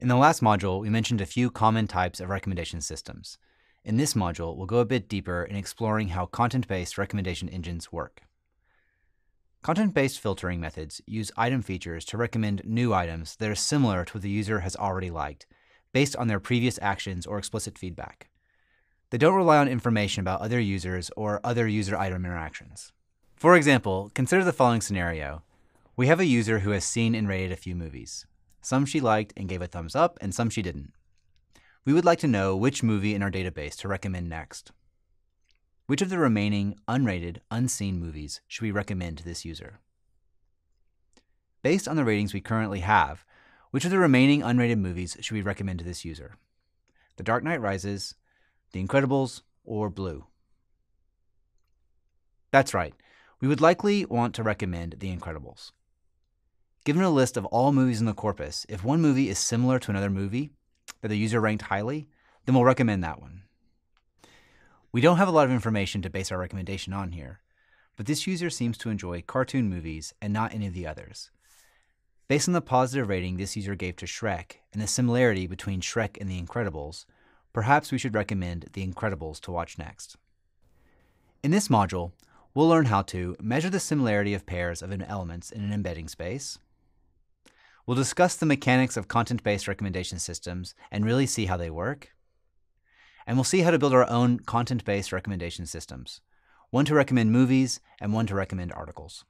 In the last module, we mentioned a few common types of recommendation systems. In this module, we'll go a bit deeper in exploring how content-based recommendation engines work. Content-based filtering methods use item features to recommend new items that are similar to what the user has already liked, based on their previous actions or explicit feedback. They don't rely on information about other users or other user item interactions. For example, consider the following scenario. We have a user who has seen and rated a few movies. Some she liked and gave a thumbs up, and some she didn't. We would like to know which movie in our database to recommend next. Which of the remaining unrated, unseen movies should we recommend to this user? Based on the ratings we currently have, which of the remaining unrated movies should we recommend to this user? The Dark Knight Rises, The Incredibles, or Blue? That's right, we would likely want to recommend The Incredibles. Given a list of all movies in the corpus, if one movie is similar to another movie that the user ranked highly, then we'll recommend that one. We don't have a lot of information to base our recommendation on here, but this user seems to enjoy cartoon movies and not any of the others. Based on the positive rating this user gave to Shrek and the similarity between Shrek and The Incredibles, perhaps we should recommend The Incredibles to watch next. In this module, we'll learn how to measure the similarity of pairs of elements in an embedding space. We'll discuss the mechanics of content-based recommendation systems and really see how they work and we'll see how to build our own content based recommendation systems one to recommend movies and one to recommend articles.